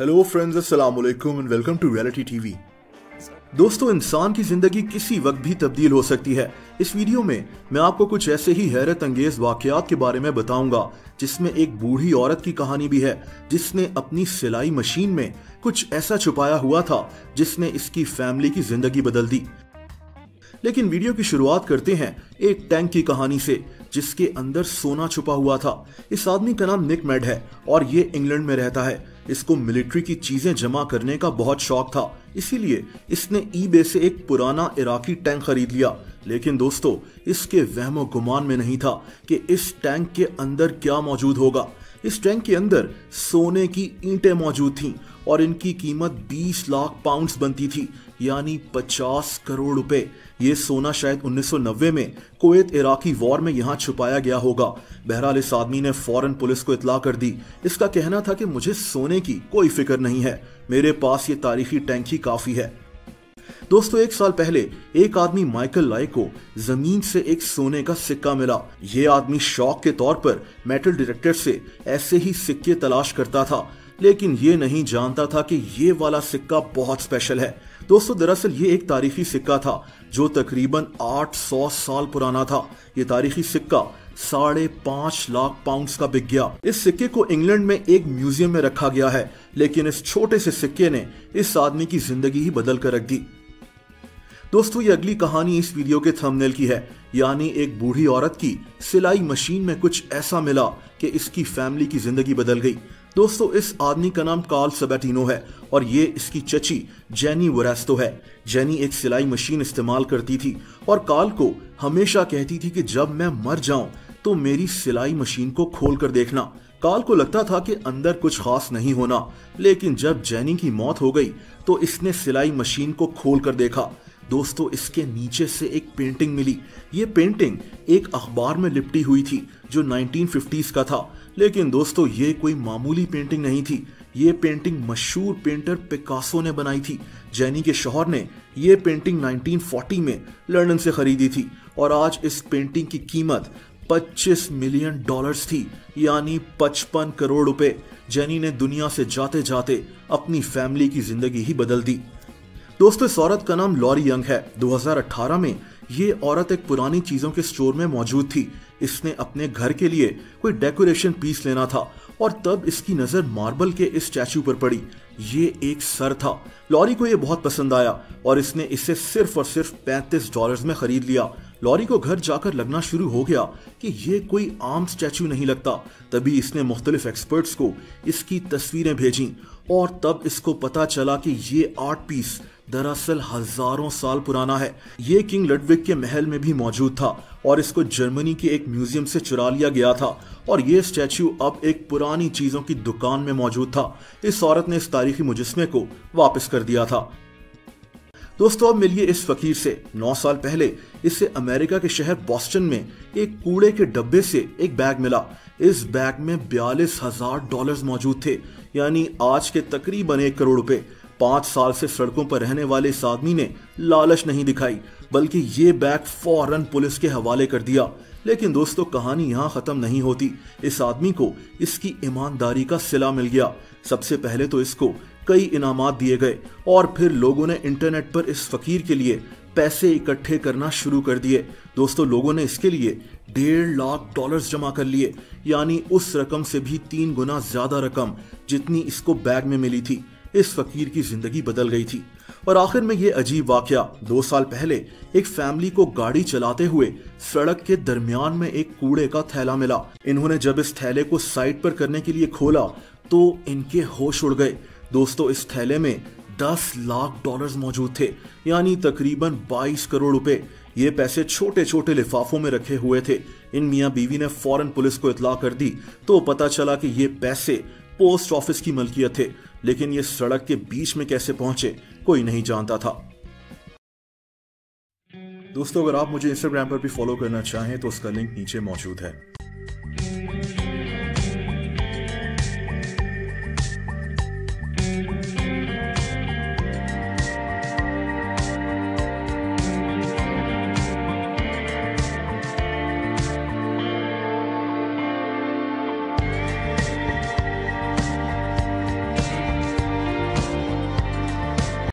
Hello friends अस्सलाम वालेकुम and welcome to reality TV दोस्तों, इंसान की ज़िंदगी किसी वक्त भी तब्दील हो सकती है। इस वीडियो में मैं आपको कुछ ऐसे ही हैरत अंगेज वाकयात के बारे में बताऊँगा, जिसमें एक बूढ़ी औरत की कहानी भी है, जिसने अपनी सिलाई मशीन में कुछ ऐसा छुपाया हुआ था, जिसने इसकी फैमिली की ज़िंदगी बदल दी। लेकिन वीडियो की शुरुआत करते हैं एक टैंक की कहानी से, जिसके अंदर सोना छुपा हुआ था। इस आदमी का नाम निक मेड है और ये इंग्लैंड में रहता है। इसको मिलिट्री की चीज़ें जमा करने का बहुत शौक था। इसीलिए इसने ईबे से एक पुराना इराकी टैंक खरीद लिया। लेकिन दोस्तों, इसके वहमो गुमान में नहीं था कि इस टैंक के अंदर क्या मौजूद होगा। इस टैंक के अंदर सोने की ईंटें मौजूद थीं और इनकी कीमत 20 लाख पाउंड्स बनती थी, यानी 50 करोड़ रुपए। ये सोना शायद 1990 में कुवैत, इराकी वॉर में यहाँ छुपाया गया होगा। बहरहाल, इस आदमी ने फ़ौरन पुलिस को इतला कर दी। इसका कहना था कि मुझे सोने की कोई फ़िक्र नहीं है। मेरे पास ये तारीखी टैंक ही काफ़ी है। दोस्तों, एक साल पहले एक आदमी माइकल लाई को ज़मीन से एक सोने का सिक्का मिला। ये आदमी शौक के तौर पर मेटल डिटेक्टर से ऐसे ही सिक्के तलाश करता था, लेकिन ये नहीं जानता था कि ये वाला सिक्का बहुत स्पेशल है। दोस्तों, दरअसल ये एक तारीखी सिक्का था, जो तकरीबन 800 साल पुराना था। ये तारीखी सिक्का साढ़े पाँच लाख पाउंड्स का बिक गया। इस सिक्के को इंग्लैंड में एक म्यूज़ियम में रखा गया है, लेकिन इस छोटे से सिक्के ने इस आदमी की ज़िंदगी ही बदल कर रख दी। दोस्तों, ये अगली कहानी इस वीडियो के थंबनेल की है। यानी एक बूढ़ी औरत की सिलाई मशीन में कुछ ऐसा मिला कि इसकी फैमिली की ज़िंदगी बदल गई। दोस्तों, इस आदमी का नाम कार्ल सबैटिनो है और ये इसकी चची जेनी वरेस्तो है। जेनी एक सिलाई मशीन इस्तेमाल करती थी और कार्ल को हमेशा कहती थी कि जब मैं मर जाऊँ तो मेरी सिलाई मशीन को खोल कर देखना। काल को लगता था कि अंदर कुछ खास नहीं होना, लेकिन जब जैनी की मौत हो गई तो इसने सिलाई मशीन को खोल कर देखा। दोस्तों, इसके नीचे से एक पेंटिंग मिली। ये पेंटिंग एक अखबार में लिपटी हुई थी, जो 1950s का था। लेकिन दोस्तों, ये कोई मामूली पेंटिंग नहीं थी। ये पेंटिंग मशहूर पेंटर पिकासो ने बनाई थी, जैनी के शोहर ने ये पेंटिंग 1940 में लंदन से खरीदी थी। और आज इस पेंटिंग की कीमत 25 मिलियन डॉलर्स थी, यानी 55 करोड़ रुपए। जैनी ने दुनिया से जाते जाते अपनी फैमिली की ज़िंदगी ही बदल दी। दोस्तों, इस औरत का नाम लॉरी यंग है। 2018 में ये औरत एक पुरानी चीज़ों के स्टोर में मौजूद थी। इसने अपने घर के लिए कोई डेकोरेशन पीस लेना था और तब इसकी नज़र मार्बल के इस स्टैचू पर पड़ी। ये एक सर था। लॉरी को यह बहुत पसंद आया और इसने इसे सिर्फ़ और सिर्फ़ 35 डॉलर्स में खरीद लिया। लॉरी को घर जाकर लगना शुरू हो गया कि ये कोई आम स्टैचू नहीं लगता। तभी इसने मुख्तलिफ़ एक्सपर्ट्स को इसकी तस्वीरें भेजी और तब इसको पता चला कि ये आर्ट पीस दरअसल हज़ारों साल पुराना है। ये किंग लडविक के महल में भी मौजूद था और इसको जर्मनी के एक म्यूज़ियम से चुरा लिया गया था और ये स्टैचू अब एक पुरानी चीज़ों की दुकान में मौजूद था। इस औरत ने इस तारीखी मुजस्मे को वापस कर दिया था। दोस्तों, अब मिलिए इस फकीर से। नौ साल पहले इसे अमेरिका के शहर बॉस्टन में एक कूड़े के डब्बे से एक बैग मिला। इस बैग में बयालीस हज़ार डॉलर मौजूद थे, यानी आज के तकरीबन एक करोड़ रुपए। पाँच साल से सड़कों पर रहने वाले इस आदमी ने लालच नहीं दिखाई, बल्कि ये बैग फ़ौरन पुलिस के हवाले कर दिया। लेकिन दोस्तों, कहानी यहाँ खत्म नहीं होती। इस आदमी को इसकी ईमानदारी का सिला मिल गया। सबसे पहले तो इसको कई इनामात दिए गए और फिर लोगों ने इंटरनेट पर इस फकीर के लिए पैसे इकट्ठे करना शुरू कर दिए। दोस्तों, लोगों ने इसके लिए डेढ़ लाख डॉलर्स जमा कर लिए। यानी उस रकम से भी तीन गुना ज़्यादा रकम जितनी इसको बैग में मिली थी। इस फकीर की ज़िंदगी बदल गई थी। और आखिर में ये अजीब वाक्य, दो साल पहले एक फैमिली को गाड़ी चलाते हुए सड़क के दरमियान में एक कूड़े का थैला मिला। इन्होंने जब इस थैले को साइड पर करने के लिए खोला तो इनके होश उड़ गए। दोस्तों, इस थैले में 10 लाख डॉलर्स मौजूद थे, यानी तकरीबन 22 करोड़ रुपए। ये पैसे छोटे छोटे लिफाफों में रखे हुए थे। इन मियाँ बीवी ने फ़ौरन पुलिस को इतला कर दी तो पता चला कि ये पैसे पोस्ट ऑफ़िस की मलकियत थे, लेकिन ये सड़क के बीच में कैसे पहुँचे, कोई नहीं जानता था। दोस्तों, अगर आप मुझे इंस्टाग्राम पर भी फॉलो करना चाहें तो उसका लिंक नीचे मौजूद है।